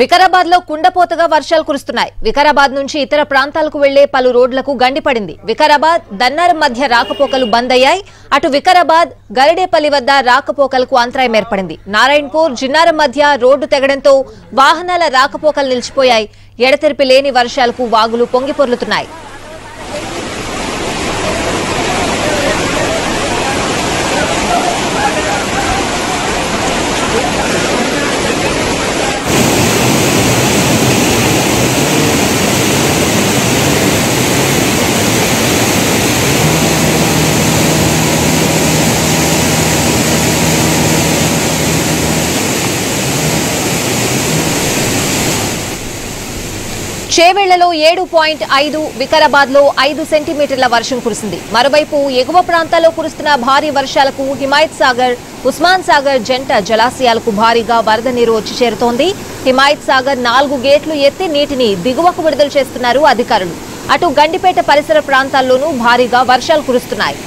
వికారాబాద్లో కుండపోతగా వర్షాలు కురుస్తున్నాయి. వికారాబాద్ నుంచి ఇతర ప్రాంతాలకు వెళ్ళే పలు రోడ్లకు గండిపడింది వికారాబాద్ దన్నారం మధ్య రాకపోకలు బంద్ అయ్యాయి. అటు వికారాబాద్ గరిడేపల్లి వద్ద రాకపోకలకు అంతరాయం ఏర్పడింది. నారాయణపూర్ జిన్నారం మధ్య రోడ్డు తెగడంతో వాహనాల రాకపోకలు నిలిచిపోయాయి. ఎడతెరిపి లేని వర్షాలకు వాగులు పొంగిపొర్లుతున్నాయి చేవెళ్ళలో ఏడు పాయింట్ ఐదు వికారాబాద్లో ఐదు సెంటీమీటర్ల వర్షం కురిసింది. మరోవైపు ఎగువ ప్రాంతాల్లో కురుస్తున్న భారీ వర్షాలకు హిమాయత్ సాగర్ ఉస్మాన్ సాగర్ జంట జలాశయాలకు భారీగా వరద నీరు వచ్చి చేరుతోంది. హిమాయత్ సాగర్ నాలుగు గేట్లు ఎత్తి నీటిని దిగువకు విడుదల చేస్తున్నారు అధికారులు. అటు గండిపేట పరిసర ప్రాంతాల్లోనూ భారీగా వర్షాలు కురుస్తున్నాయి.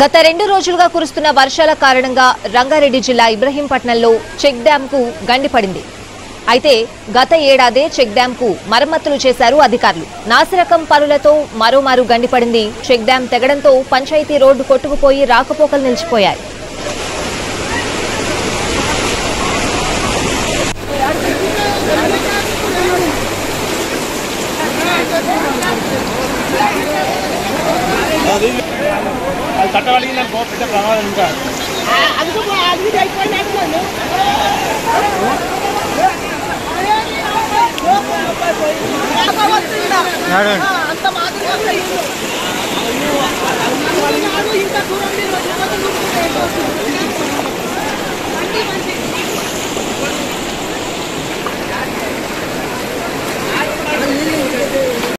గత రెండు రోజులుగా కురుస్తున్న వర్షాల కారణంగా రంగారెడ్డి జిల్లా ఇబ్రహీంపట్నంలో చెక్ డ్యాంకు గండిపడింది. అయితే గత ఏడాదే చెక్ డ్యాంకు మరమ్మతులు చేశారు అధికారులు. నాసిరకం పనులతో మరోమారు గండిపడింది. చెక్ డ్యాం తెగడంతో పంచాయతీ రోడ్డు కొట్టుకుపోయి రాకపోకలు నిలిచిపోయాయి. ಕರಾವಳಿಗೆ ನಾನು ಗೋಪಿಟ್ಟ ಪ್ರಮಾದ ನಿಮ್ಗೆ ನೋಡೋಣ